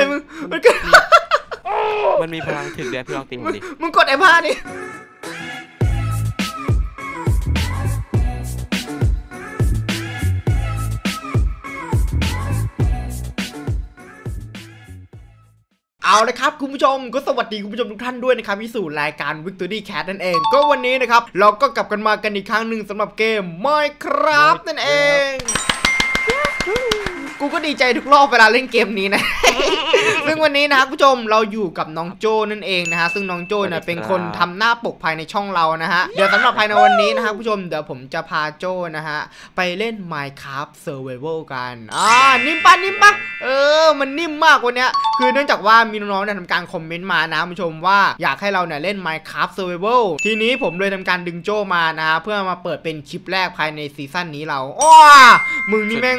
ในมึงมันก็มันมีพลังถึงเดือนพี่ลองตีผมดิมึงกดไอ้ผ้าดิเอาละครับคุณผู้ชมก็สวัสดีคุณผู้ชมทุกท่านด้วยนะครับที่สู่รายการ Victory Cat นั่นเอง ก็วันนี้นะครับ เราก็กลับกันมากันอีกครั้งหนึ่งสำหรับเกม Minecraft นั่นเอง กูก็ดีใจทุกรอบเวลาเล่นเกมนี้นะ ซึ่งวันนี้นะครับผู้ชมเราอยู่กับน้องโจนั่นเองนะฮะซึ่งน้องโจเนี่ยเป็นคนทำหน้าปกภายในช่องเรานะฮะเดี๋ยวสำหรับภายในวันนี้นะครับผู้ชมเดี๋ยวผมจะพาโจนะฮะไปเล่น Minecraft Survival กันอ่านิ่มปะนิ่มปะเออ มันนิ่มมากวันเนี้ยคือเนื่องจากว่ามีน้องๆเนี่ยทำการคอมเมนต์มานะคุณผู้ชมว่าอยากให้เราเนี่ยเล่น Minecraft Survival ทีนี้ผมเลยทำการดึงโจมานะฮะเพื่อมาเปิดเป็นคลิปแรกภายในซีซั่นนี้เราอ้อมึงนี่แม่ง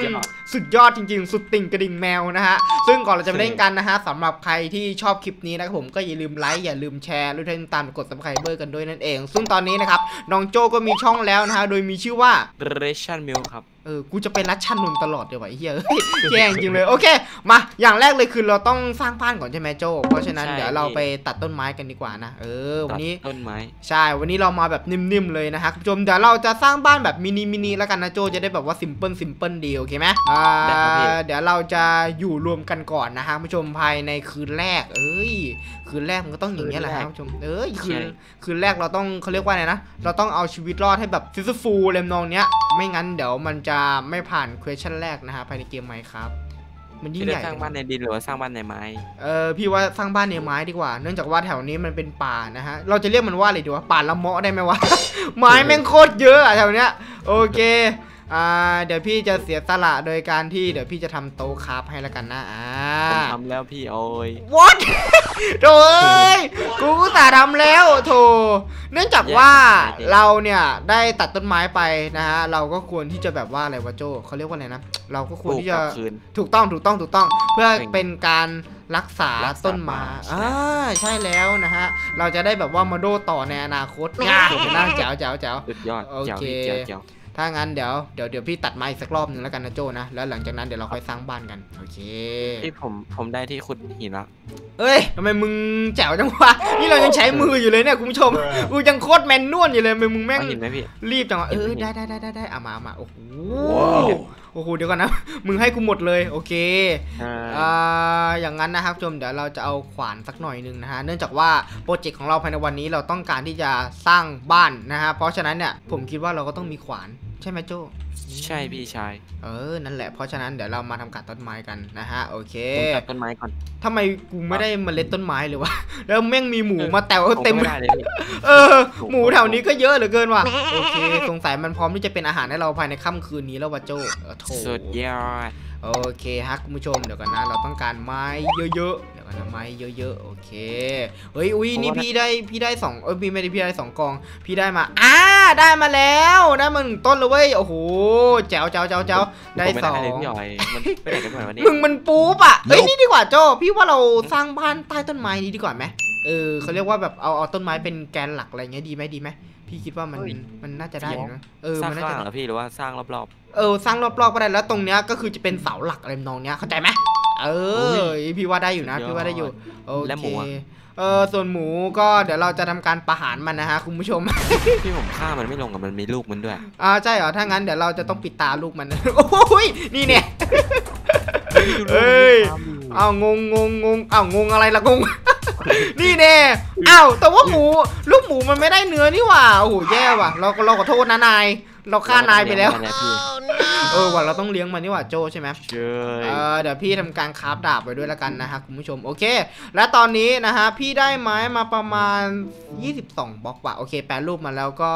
สุดยอดจริงๆ สุดติ่งกระดิ่งแมวนะฮะซึ่งก่อนเราจะไปเล่นกันนะฮะสำหรับใครที่ชอบคลิปนี้นะครับผมก็อย่าลืมไลค์อย่าลืมแชร์แล้วติดตามกด subscribe กันด้วยนั่นเอง ซึ่งตอนนี้นะครับน้องโจก็มีช่องแล้วนะฮะโดยมีชื่อว่า Richtionmilk ครับ เออ กูจะเป็นรัชชันนนท์ตลอดเดี๋ยวไอ้เฮียเอ้ยแย่งจริงเลยโอเค มา อย่างแรกเลยคือเราต้องสร้างบ้านก่อนใช่ไหมโจ เพราะฉะนั้นใช่เดี๋ยวเราพี่ไปตัดต้นไม้กันดีกว่านะ เออ วันนี้ตัดต้นไม้ ใช่ วันนี้เรามาแบบนิ่มๆเลยนะฮะคุณผู้ชม เดี๋ยวเราจะสร้างบ้านแบบมินิมินิแล้วกันนะโจ จะได้แบบว่า simple simple ดีโอเคไหมอ่าได้ครับพี่เดี๋ยวเราจะอยู่รวมกันก่อนนะฮะคุณผู้ชมภายในคืนแรก เอ้ย คืนแรกมันก็ต้องอย่างนี้ยแหละฮะคุณผู้ชม เอ้ย คืน คืนแรกเราต้องเขาเรียกว่าไงนะ เราต้องเอาชีวิตรอดให้แบบซิสฟูเลมนองเนี้ย ไม่งั้นเดี๋ยวมันจะไม่ผ่าน question แรกนะฮะภายในเกมไหมครับ มันยิ่งพี่ใหจะญ่สร้างบ้านในดินหรือว่าสร้างบ้านในไม้ เออพี่ว่าสร้างบ้านในไม้ดีกว่า เนื่องจากว่าแถวนี้มันเป็นป่านะฮะ เราจะเรียกมันว่าอะไรดีวะป่าละเมาะได้ไหมวะ ไม้แม่งโคตรเยอะอะแถวเนี้ย โอเค อ่าเดี๋ยวพี่จะเสียสละโดยการที่เดี๋ยวพี่จะทำโต๊ะคราฟให้แล้วกันนะอ่าผมทำแล้วพี่โอ้ย what โถเอ้ยกูอุตส่าห์ทำแล้วโถเนื่องจากว่าเราเนี่ยได้ตัดต้นไม้ไปนะฮะเราก็ควรที่จะแบบว่าอะไรวะโจเขาเรียกว่าอะไรนะเราก็คปวรลูกที่กจะลับคืน ถูกต้องถูกต้องถูกต้อง เพื่อเป็นเป็นการรักษารักษาต้นไม้ป่าใช่อ่าใช่แล้วนะฮะเราจะได้แบบว่ามาโดต่อในอนาคตงาเป็นน่าแจ๋วแจ๋วแจ๋ว สุดยอดโอเจ๋วเคพี่เจ๋วเจ๋ว ถ้างั้นเดี๋ยวเดี๋ยวเดี๋ยวพี่ตัดไม้อีกสักรอบหนึ่งแล้วกันนะโจนะ แล้วหลังจากนั้นเดี๋ยวเราค่อยสร้างบ้านกัน โอเคพี่ผมผมได้ที่ขุดหินละเอ้ยทำไมมึงแจ๋วจังวะ นี่เรายังใช้มืออยู่เลยเนี่ยคุณผู้ชม กูยังโคตรแมนนวลอยู่เลยทำไมมึงแม่ง เอาหินไหมพี่ รีบจังวะ เออเห็นไหมได้ได้ได้ได้ได้เอามาเอามา โอ้โหว้าวโอ้โห เดี๋ยวก่อนนะ มึงให้กูหมดเลย โอเค อ่า อ่าอย่างนั้นนะครับผู้ชมเดี๋ยวเราจะเอาขวานสักหน่อยหนึ่งนะฮะเนื่องจากว่าโปรเจกต์ของเราภายในวันนี้เราต้องการที่จะสร้างบ้านนะฮะเพราะฉะนั้นเนี่ยผมคิดว่าเราก็ต้องมีขวาน ใช่ไหมโจใช่พี่ชาย เออ นั่นแหละ เพราะฉะนั้นเดี๋ยวเรามาทำการต้นไม้กันนะฮะ โอเคผมตัดต้นไม้ก่อนทำไมกูไม่ได้เมล็ดต้นไม้เลยวะ แล้วแม่งมีหมูมาแตวผมก็เต็มไม่ได้เลยพี่เออ หมูแถวนี้ก็เยอะเหลือเกินว่ะ โอเค สงสัยมันพร้อมที่จะเป็นอาหารให้เราภายในค่ำคืนนี้แล้ววะโจเออโถสุดยอด โอเคฮะคุณผู้ชมเดี๋ยวกันนะเราต้องการไม้เยอะๆเดี๋ยวกันนะไม้เยอะๆโอเคเฮ้ยอุ้ยนี่พี่ได้พี่ได้สองเออพี่ไม่ได้พี่ได้สองกอง พี่ได้มาอ่าได้มาแล้วได้มาหนึ่งต้นเลยเว้ยโอ้โหแจ๋วแจ๋วแจ๋วแจ๋วได้ผมม่สองเลยพี่หอยมันไปไหนกันหมดวันนี้มึงมันปู๊บอะเฮ้ยนี่ดีกว่าโจพี่ว่าเราสร้างบ้านใต้ต้นไม้นี้ดีกว่าไหมเออเขาเรียกว่าแบบเอาเอาต้นไม้เป็นแกนหลักอะไรเงี้ยดีไหมดีไหม พี่คิดว่ามันมันน่าจะได้อยู่นะเออสร้างมันน่าข้างหจะ ลังเหรอพี่หรือว่าสร้างรอบ เออสร้างรอบๆก็ได้แล้วตรงเนี้ยก็คือจะเป็นเสาหลักอะไรทำนองเนี้ยเข้าใจไหมเออพี่ว่าได้อยู่นะสุดยอดพี่ว่าได้อยู่โอและหเคมูอะ เออส่วนหมูก็เดี๋ยวเราจะทำการประหารมันนะฮะคุณผู้ชม ๆพี่ผมฆ่ามันไม่ลงกับมันมีลูกมันด้วย อ่าใช่เหรอถ้างั้นเดี๋ยวเราจะต้องปิดตาลูกมัน โอ้ยนี่เนี่ย เอ้ย อ้าวงงงงงงอ้าวงงอะไรล่ะงง นี่แน่อ้าวแต่ว่าหมูลูกหมูมันไม่ได้เนื้อนี่หว่าโอ้โหแย่ว่ะ เราเราขอโทษนะนายเราฆ่านายไปแล้วเราก็เลี้ยงมันนะพี่เออว่ะเราต้องเลี้ยงมันนี่หว่าโจใช่ไหมเจ้ยเออเดี๋ยวพี่ทำการคราฟดาบไปด้วยแล้วกันนะฮะคุณผู้ชมโอเค และตอนนี้นะฮะพี่ได้ไม้มาประมาณ 22บล็อกว่ะโอเค แปลรูปมาแล้วก็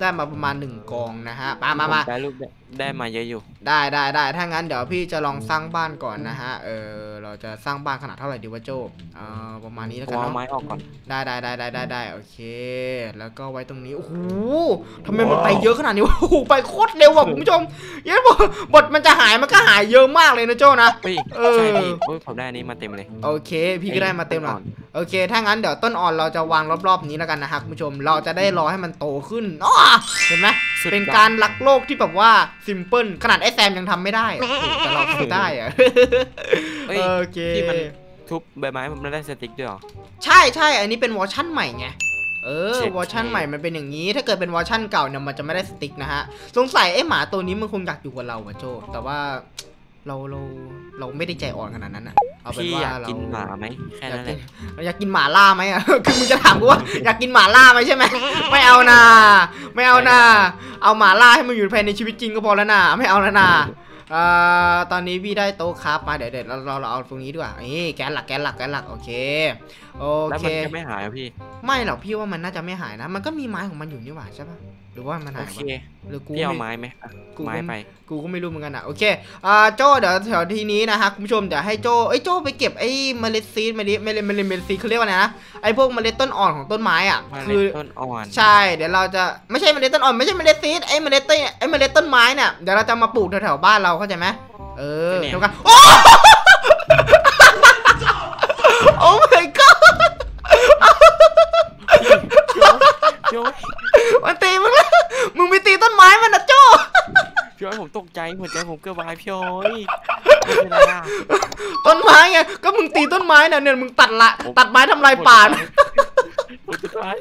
ได้มาประมาณ 1กองนะฮะมามามาผได้ลูกได้ได้มาเยอะอยู่ ได้ได้ได้ถ้างั้นเดี๋ยวพี่จะลองสร้างบ้านก่อนนะฮะ เออ เราจะสร้างบ้านขนาดเท่าไหร่ดีวะโจเออประมาณนี้แล้วผกัมนเอาเนาะไม้ออกก่อน ได้ได้ได้ได้ได้ได้โอเค แล้วก็ไว้ตรงนี้ โอ้โหทำไมมันไปเยอะขนาดนี้วะโอ้โห ไปโคตรเร็วว่ะคุณผู้ชมเย้บทบทมันจะหายมันก็หายเยอะมากเลยนะโจนะเฮ้ยเออ ใช่พี่โอ้ยผมได้อันนี้มาเต็มเลย โอเค พี่ก็ได้มาเต็มก่แล้อวน โอเค ถ้างั้นเดี๋ยวต้นอ่อนเราจะวางรอบๆนี้แล้วกันนะฮะคุณผู้ชม เราจะได้รอให้มันโตขึ้นอ้อเห็นไหมสุดเป็นการรักโลกที่แบบว่าซิมเพิลขนาดไอ้แซมยังทำไม่ได้อะแต่เราทำได้อะเฮ้ยโอเคที่มันทุบใบไม้มันได้สติ๊กด้วยเหรอ ใช่ใช่ อันนี้เป็นเวอร์ชั่นใหม่ไงเออเช็คเวอร์ชั่นใหม่มันเป็นอย่างนี้ ถ้าเกิดเป็นเวอร์ชั่นเก่าเนี่ยมันจะไม่ได้สติ๊กนะฮะ สงสัยไอ้หมาตัวนี้มันคงอยากอยู่กับเราอะโจ แต่ว่าเราเราเราไม่ได้ใจอ่อนขนาดนั้นอะ เอาเป็นพี่ว่าอยากเรากินหมาไหมแค่อยากนั้นแหกินละเราอยากกินหมาล่าไหมอะคือมึงจะถามกูว่าอยากกินหมาล่าไหมใช่ไหมไม่เอานาไม่เอานาเอาหมาล่าให้มันอยู่ภายในชีวิตจริงก็พอแล้วนะไม่เอาแล้วนะเอ่อตอนนี้พี่ได้โต๊ะครับมาเดี๋ยวเดี๋ยวเราเราเราเอาตรงนี้ดีกว่านี่แกนหลักแกนหลักแกนหลักโอเคโอแล้วเค มันจะไม่หายอะพี่ ไม่หรอกพี่ว่ามันน่าจะไม่หายนะ มันก็มีไม้ของมันอยู่นี่หว่าใช่ปะหรือว่ามันโอหายเควะหรือกูพี่เอาไม่ไม้ไหมอะกูไม้ไป กูก็ไม่รู้เหมือนกันอะโอเคอ่าโจเดี๋ยวแถวทีนี้นะฮะคุณผู้ชมเดี๋ยวให้โจเอ้ยโจไปเก็บไอ้เมล็ดซีดเมล็ดเมล็ดเมล็ดเมล็ดซีดเขาเรียกว่าไงนะไอ้พวกเมล็ดต้นอ่อนของต้นไม้อะมาคือต้นอ่อนใช่ เดี๋ยวเราจะไม่ใช่เมล็ดต้นอ่อนไม่ใช่เมล็ดซีดไอ้เมล็ดต้นไอ้เมล็ดต้นไม้เนี่ยเดี๋ยวเราจะมาปลูกแถวๆบ้านเราเข้าใจไหมเออเดี๋ยวกันโอ้โอ้ my god โจ้ย มันตีมึงแล้วมึงไปตีต้นไม้มันนะโจ พี่อ้อยผมตก ใจหัวใจผมเกือบวายพี่อ้อยไม่เป็นไรอะต้นไม้ไงก็มึงตีต้นไม้น่ะเนี่ยมึงตัดละ ตัดไม้ทำลายป่านะผมจะตาย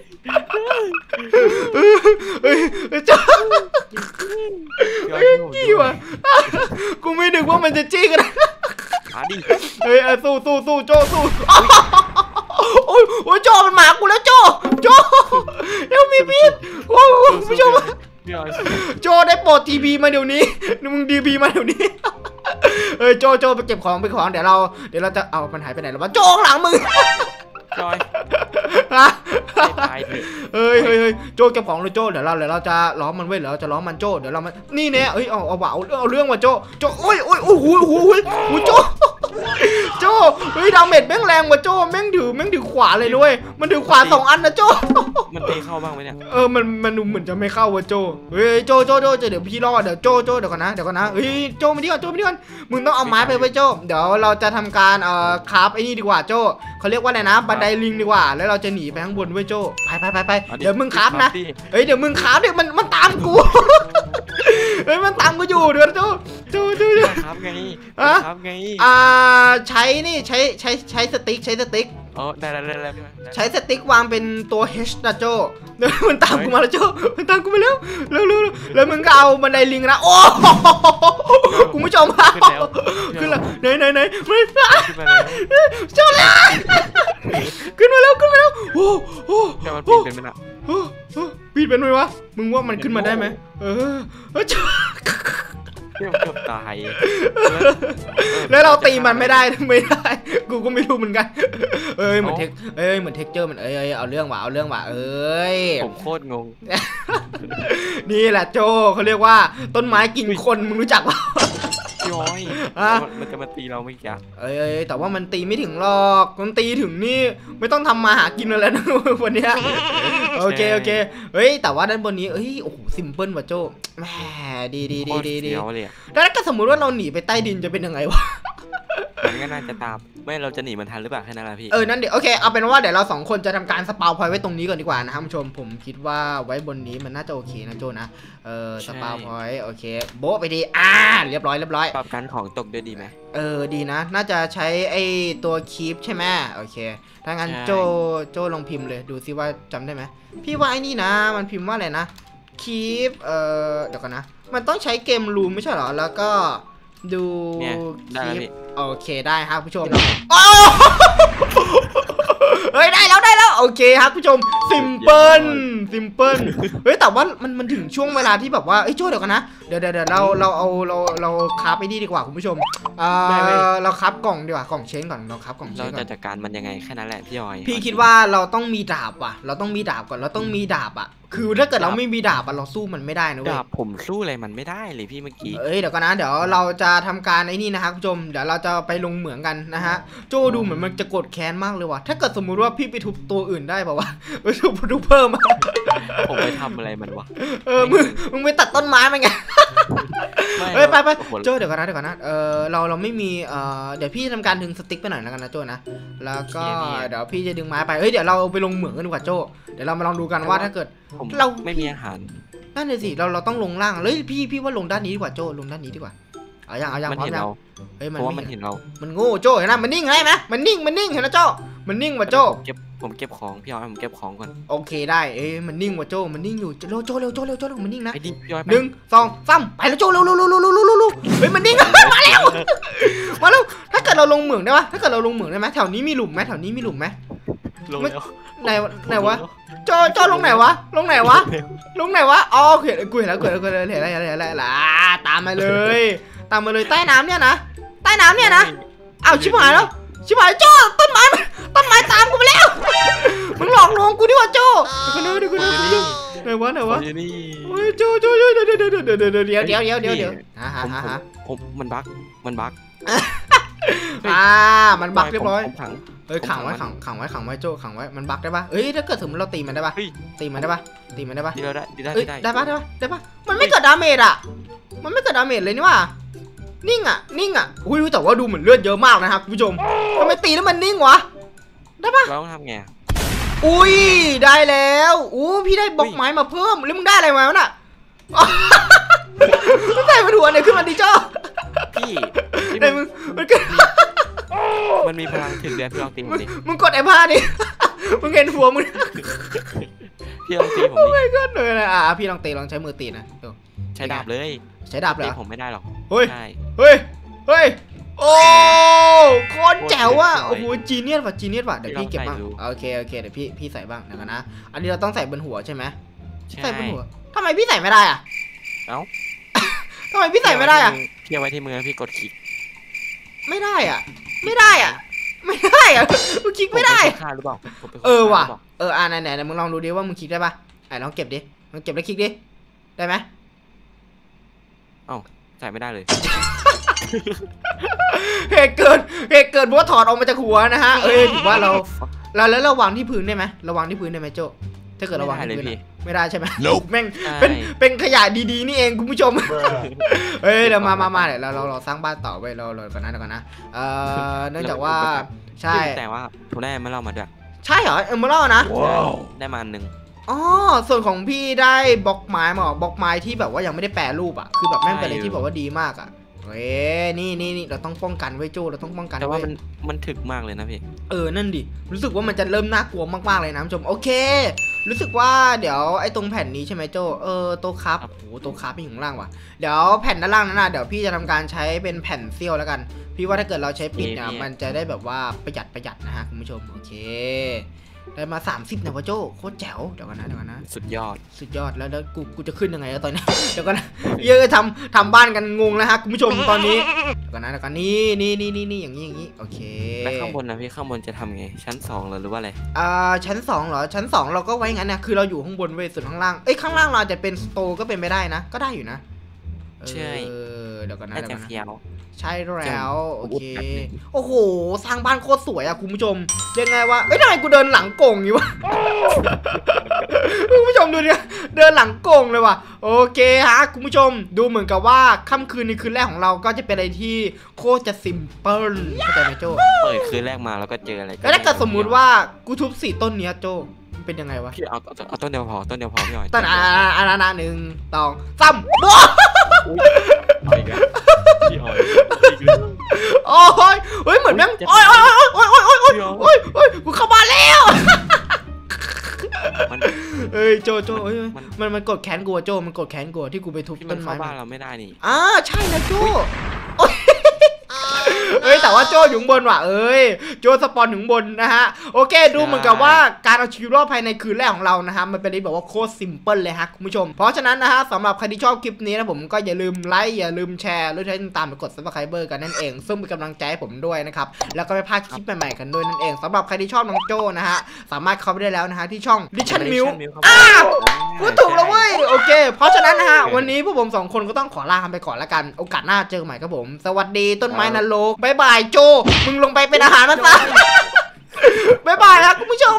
เฮ้ยเฮ้ยเจ้าพี่อ้อยช่วยผมจี้ด้วยว่ะกูไม่นึกว่ามันจะจี้กันนะมาดิเฮ้ยเอาสู้สู้สู้โจสู้โอ้ยโอ้ยโจมันหมากูแล้วโจโจเดี๋ยวมีพีดโอ้ยคุณผู้ชม พี่อ้อยโจได้โปรดทีพีมาเดี๋ยวนี้มึงดีพีมาเดี๋ยวนี้เฮ้ยโจโจไปเก็บของไปของเดี๋ยวเราเดี๋ยวเราจะเอามันหายไปไหนแล้ววะโจข้างหลังมึงพี่อ้อยฮะให้ตายเถอะเฮ้ยเฮ้ยเฮ้ยโจเก็บของเลยโจเดี๋ยวเราเดี๋ยวเราจะล้อมมันเว้ยเดี๋ยวเราจะล้อมมันโจเดี๋ยวเรามันนี่เนี่ยเอ้ยเอาเอาว่ะเอาเอาเรื่องว่ะโจโจโอ้ยโอ้ยโอ้โหโอ้โหโอ้โหโอ้โหโจ โจเฮ้ยดาเมจแม่งแรงว่ะโจแม่งถือแม่งถือขวานเลยด้วย มันถือขวานสองอันนะโจมันตีเข้าบ้างไหมเนี่ย เออมันมันดูเหมือนจะไม่เข้าว่ะโจเฮ้ยโจโจโจเดี๋ยวพี่รอเดี๋ยวโจโจเดี๋ยวก่อนนะเดี๋ยวก่อนนะเฮ้ยโจมาดิก่อนโจมาดิก่อนมึงต้องเอาไม้ไปไว้โจเดี๋ยวเราจะทำการเอ่อคราฟไอ้นี่ดีกว่าโจเขาเรียกว่าอะไรนะบันไดลิงดีกว่า แล้วเราจะหนีไปข้างบนเว้ยโจไปไปไปไปอาเดี๋ยวมึงคราฟนะดิเฮ้ยเดี๋ยวมึงขาบเดี๋ยวมันมันตามกูเฮ้ยมันตามกูอยู่เดี๋ยวจูจูจูจู ครับไงอะครับไงอ่าใช้นี่ใช้ใช้ใช้สติ๊กใช้สติ๊กอ๋อได้ได้ได้ได้ได้ใช้สติ๊กวางเป็นตัว H นะโจเดี๋ยวมันตามกูมาแล้วโจมันตามกูมาแล้วเร็วเร็วเร็วแล้วมึงก็เอาบันไดลิงนะโอ้โหคุณผู้ชมขึ้นแล้วขึ้นแล้วไหนไหนไหนไม่ขึ้นมาแล้วโจแล้วขึ้นมาแล้วขึ้นมาแล้วโอ้โหแต่มันปีนเป็นไหมล่ะโอ้โหปีนเป็นไหมวะมึงว่ามันขึ้นมาได้ไหมเออเออโจ เกือบเกือบตาย แล้วเราตีมันไม่ได้ไม่ได้ กูก็ไม่รู้เหมือนกัน เอ้ยเหมือนเทคเอ้ยเหมือนเทคเจอร์มันเอ้ยเอ้ยเอาเรื่องว่ะเอาเรื่องว่ะเอ้ย ผมโคตรงง นี่แหละโจเขาเรียกว่าต้นไม้กินคนมึงรู้จักปะพี่อ้อยอะมันมันจะมาตีเราไม่กี่เอ้ยเอ้ยแต่ว่ามันตีไม่ถึงหรอก มันตีถึงนี่ ไม่ต้องทำมาหากินอะไรนะวันเนี้ย โอเคโอเคเฮ้ยแต่ว่าด้านบนนี้เอ้ยโอ้โห simple ว่ะโจแหมดีดีดีดีดีเดี๋ยวเลยอะแล้วถ้าเกิดสมมติว่าเราหนีไปใต้ดินจะเป็นยังไงวะมันก็น่าจะตาม ไม่เราจะหนีมันทันหรือเปล่าแค่นั้นแหละพี่ เออ นั่นเดี๋ยวโอเค เอาเป็นว่าเดี๋ยวเราสองคนจะทำการ spawn point ไว้ตรงนี้ก่อนดีกว่านะครับผู้ชม ผมคิดว่าไว้บนนี้มันน่าจะโอเคนะโจนะ เออสปาวพอยต์โอเค โบ๊ะไปดี อ่า เรียบร้อยเรียบร้อยปรับการของตกด้วยดีไหมเออ ดีนะ น่าจะใช้ไอ้ตัวคีปใช่ไหมโอเค ถ้างั้นใช่โจโจลองพิมพ์เลย ดูซิว่าจำได้ไหม พี่ว่าไอ้นี่นะ มันพิมพ์ว่าอะไรนะ คีป เอ่อเดี๋ยวก่อนนะ มันต้องใช้เกมรูมไม่ใช่เหรอ แล้วก็ ดูเนี่ยได้แล้วคีปพี่ โอเคได้ครับผู้ชมโอ้เฮ้ยได้แล้วได้แล้วโอเคครับผู้ชมซิมเพิลซิมเพิลเฮ้ยแต่ว่ามันมันถึงช่วงเวลาที่แบบว่าเอ้ยโจ้เดี๋ยวกันนะเดี๋ยวเดี๋ยวเดี๋ยวเราเราเอาเราเราคราฟไอ้นี่ดีกว่าคุณผู้ชมเอ่ไม่ไม่ อเราคราฟกล่องดีกว่ากล่องเชนก่อนเราคราฟกล่องเชเรานก่จะอนจัดการมันยังไงแค่นั้นแหละพี่อ้อยพี่คิดว่าเราต้องมีดาบว่ะ เราต้องมีดาบก่อนเราต้องมีดาบอะคือถ้าเกิดเราไม่มีดาบอะเราสู้มันไม่ได้นะเว้ยดาบผมสู้อะไรมันไม่ได้เลยพี่เมื่อกี้เอ้ยเดี๋ยวก่อนนะเดี๋ยวเราจะทำการไอ้นี่นะครับคุณผู้ชมเดี๋ยวเราจะไปลงเหมืองกันนะฮะโจดูเหมือนมันจะกดแค้นมากเลยว่ะถ้าเกิดสมมุติว่าพี่ไปทุบตัวอื่นได้ป่าวะไปทุบทุบเพิ่มอะผมไปทำอะไรมันวะเออมึงมึงไปตัดต้นไม้มันไงม่ เฮ้ยไปไปโอ้โหโจเดี๋ยวก่อนนะเดี๋ยวก่อนนะเออเราเราไม่มีเออเดี๋ยวพี่ทำการดึงสติ๊กไปหน่อยแล้วกันนะโจนะแล้วก็เดี๋ยวพี่จะดึงไม้ไปเฮ้ยเดี๋ยวเราไปลงเหมืองกันดีกว่าโจเดี๋ยวเรามาลองดูกันว่าถ้าเกิดผมเราไม่มีอาหารนั่นเลยสิเราเราต้องลงล่างเลยพี่พี่ว่าลงด้านนี้ดีกว่าโจลงด้านนี้ดีกว่า เอายังเอายังมันพร้อมเห็นเราเฮ้ยมันเมันเห็นเรา มันโง่โจ้เห็นไหมมันนิ่งเห็นไหมมันนิ่งมันนิ่งเห็นนะโจ้มันนิ่งว่ะโจ้เก็บผมเก็บของพี่อ้อยผมเก็บของก่อนโอเคได้เอ้ยมันนิ่งว่ะโจ้มันนิ่งอยู่เร็วโจ้เร็วโจ้เร็วโจ้เร็วมันนิ่งนะไอ้ดิหนึ่งสองสามไปแล้วโจ้เร็วเร็วเร็วเร็วเร็วเร็วเร็วเฮ้ยมันนิ่ง มาแล้วมาแล้วถ้าเกิดเราลงเหมืองได้ปะถ้าเกิดเราลงเหมืองได้ไหมแถวนี้มีหลุมไหมแถวนี้มีหลุมไหมลงแล้วไหนไหนวะโจโจลงไหนวะ ลงไหนวะ ลงไหนวะ อ๋อเห็นกูเห็นแล้วกูเห็นแล้วเห็นแล้วเห็นแล้วเห็นแล้วตามมาเลย ตามมาเลยใต้น้ำเนี่ยนะใต้น้ำเนี่ยนะอ้าวชิบหายแล้วชิบหายโจ้ต้นไม้มันต้นไม้ตามกูไปแล้วมึงหลอกลวงกูดิวะโจ้เดี๋ยวกูเดี๋ยวกูเดี๋ยวกูเดี๋ยวไหนวะไหนวะอยู่นี่โอ้ยโจ้โจ้โจ้เดี๋ยวเดี๋ยวเดี๋ยวเดี๋ยวเดี๋ยวเดี๋ยวเดี๋ยวเดี๋ยวเดี๋ยวเดี๋ยวเดี๋ยวฮ่าผมฮ่าผมฮ่าผมมันบั๊กมันบั๊กอ่ามันบักเรียบร้อยผมขังเฮ้ยขังไว้ขังขังไว้ขังไว้โจ้ขังไว้มันบักได้ปะเอ้ยถ้าเกิดสมมติเราตีมันได้ปะเฮ้ยตีมันได้ปะตีมันได้ปะดีแล้วได้ดีได้เอ้ยดีได้ได้ปะได้ปะได้ปะมันไม่เกิดดาเมจอะมันไม่เกิดดาเมจเลยนี่หว่า นิ่งอะนิ่งอะอุ้ยแต่ว่าดูเหมือนเลือดเยอะมากนะครับคุณผู้ชมทำไมตีแล้วมันนิ่งวะได้ปะเราต้องทำไงอะอุ้ยได้แล้วอู้พี่ได้บล็อกไม้มาเพิ่มแล้วมึงได้อะไรมาวะน่ะอ๋อมึงใส่มันหัวเนี่ยขึ้นมาดิจ้าพี่พี่ไหนมันมึงมันเกิดมันมีพลังถึงเดือนพี่ลองตีผมมึงดิมึงกดไอ้ผ้าดิมึงเห็นหัวมึงพี่ลองตีผมดิไม่ก็เลยนะอะพี่ลองตีลองใช้มือตีนะเดี๋ยวใช้ดาบเลย ใช้ดาบเลยตีเหรอ ผมไม่ได้หรอกเฮ้ย ใช่เฮ้ย เฮ้ย โอ้โคตรแจ๋วว่ะโคตรโอ้สโหวยจีเนียสว่ะ จีเนียสว่ะ เดี๋ยวพี่พี่เก็บบ้างลองใส่ดูโอเค โอเค เดี๋ยวพี่ พี่ใส่บ้างเดี๋ยวกันนะ อันนี้เราต้องใส่บนหัวใช่ไหมใช่ใส่บนหัวทำไมพี่ใส่ไม่ได้อะเอ้าทำไมพี่ใส่ไม่ได้อะพี่เอาไว้ที่มือแล้วพี่กดคลิก ไม่ได้อะไม่ได้อะไม่ได้อะมึงคลิกไม่ได้ผเป็นคนฆ่าหรือเปล่าผมป็นคนเออว่ะฆ่าหรืปล่าเอออ่าไหนไหนไหนมึงลองดูดิว่ามึงคลิกได้ปะไหนลองเก็บดิ ลองเก็บแล้วคลิกดิ ได้ไหม ใส่ไม่ได้เลย เหตุเกิดเหตุเกิดเพราะว่าถอดออกมาจากหัวนะฮะเอ้ยถือว่าเราเราแล้วเราวางที่พื้นได้ไหมเราวางที่พื้นได้ไหมโจถ้าเกิดเราวางที่พื้นไม่ได้เลยอะไม่ได้ใช่ไหม Nope แม่งใช่เป็นเป็นขยะดีๆนี่เองคุณผู้ชม เฮ้ยเดี๋ยวมามามาเดี๋ยวเราเราเราสร้างบ้านต่อไปเราเราก่อนนะเดี๋ยวก่อนนะเอ่อเนื่องจากว่าใช่แต่ว่าผมได้มาเล่ามาด้วยใช่เหรอเอมเมอรัลนะ Wow. ได้มาอันหนึ่ง อ๋อส่วนของพี่ได้บล็อกไม้มาบล็อกไม้ที่แบบว่ายังไม่ได้แปรรูปอะคือแบบแม่งเป็นอะไรที่แบบว่าดีมากอะเว้ยนี่นี่นี่เราต้องป้องกันไว้โจเราต้องป้องกันแต่ว่าไว้มันมันถึกมากเลยนะพี่ เออ นั่นดิ รู้สึกว่ามันจะเริ่มน่ากลัวมากๆเลยนะคุณผู้ชม โอเค รู้สึกว่าเดี๋ยวไอ้ตรงแผ่นนี้ใช่ไหมโจ เออ โต๊ะครับครับโอ้โหโต๊ะครับอยู่ข้างล่างว่ะ เดี๋ยวแผ่นด้านล่างนั้นนะเดี๋ยวพี่จะทำการใช้เป็นแผ่นเซี่ยวแล้วกัน พี่ว่าถ้าเกิดเราใช้ปิดเนี่ยมันจะได้แบบว่าประหยัดประหยัดนะฮะคุณผู้ชม โอเค ได้มา 30นะวะโจโคตรแจ๋วเดี๋ยวกันนะเดี๋ยวกันนะ สุดยอด สุดยอดแล้วแล้วกูกูจะขึ้นยังไงอะตอนนี้ เดี๋ยวก่อนนะเยอะทำทำบ้านกันงงแล้วฮะคุณผู้ชมตอนนี้เดี๋ยวก่อนนะเดี๋ยวก่อนนี่นี่นี่นี่นี่อย่างนี้อย่างนี้โอเคแล้วข้างบนนะพี่ข้างบนจะทำไง ชั้นสองเหรอหรือว่าอะไรอ่าชั้นสองเหรอชั้นสองเราก็ไว้งั้นนะคือเราอยู่ข้างบนเว้ยส่วนข้างล่างเอ้ยข้างล่างเราอาจจะเป็นสโตร์ก็เป็นไปได้นะ ก็ได้อยู่นะเออใช่ เดี๋ยวก่อนนะน่าเดี๋ยวจะก่อนนะ เฟี้ยว ใช่แล้วโอเคอาวุธแบบหนึ่งโอ้โห สร้างบ้านโคตรสวยอะคุณผู้ชมเรียกไงว่าเอ้ยทำไมกูเดินหลังโก่งอย่างนี้วะ คุณผู้ชมดูดิเดินหลังโก่งเลยว่ะโอเคฮะคุณผู้ชมดูเหมือนกับว่าค่ำคืนในคืนแรกของเราก็จะเป็นอะไรที่โคตรจะซิมเปิลเข้าใจไหมโจเปิดคืนแรกมาแล้วก็เจออะไรแล้วถ้าเกิดสมมุติว่ากูทุบสี่ต้นเนี้ยโจมันเป็นยังไงวะพี่เอาเอาเอาต้นเดียวพอต้นเดียวพอพี่หน่อยต้นอ่าอ่าอ่าอ่าหนึ่งสองสา มว้าเอาอีกแล้วพี่หอยโอ้ยเฮ้ยเหมือนแม่งโอ้ยโอ้ยโอ้ยโอ้ยโอ้ยโอ้ยโอ้ยโอ้ยกูเข้ามาแล้วเฮ้ยโจโจเฮ้ยมันมันกดแขนกูอะโจมันกดแขนกูที่กูไปทุบต้นไม้บ้านเราไม่ได้นี่อ่าใช่นะโจ แต่ว่าโจอยู่ข้างบนว่ะเอ้ยโจ spawn ถึงบนนะฮะโอเคดูเหมือนกับว่าการเอาชีวิตรอดภายในคืนแรกของเรานะฮะมันเป็นอะไรแบบว่าโคตร simple เลยฮะคุณผู้ชม เพราะฉะนั้นนะฮะสำหรับใครที่ชอบคลิปนี้นะผมก็อย่าลืมไลค์อย่าลืมแชร์แล้วใช้ตามไปกด subscriber กันนั่นเอง ซึ่งเป็นกำลังใจให้ผมด้วยนะครับแล้วก็ไม่พลาดคลิปใหม่ๆกันด้วยนั่นเองสำหรับใครที่ชอบน้องโจนะฮะสามารถเข้าไปได้แล้วนะฮะที่ช่องดิชันมิวอ้าวพูดถูกแล้วเว้ยโอเค เพราะฉะนั้นนะฮะวันนี้พวกผมสองคนก็ต้องขอลากันไปก่อนละกันโอกาสหน้าเจอกันใหม่ครับผม สวัสดีต้นไม้นรก bye bye โจ มึงลงไปเป็นอาหารมาซะ bye bye ครับคุณผู้ชม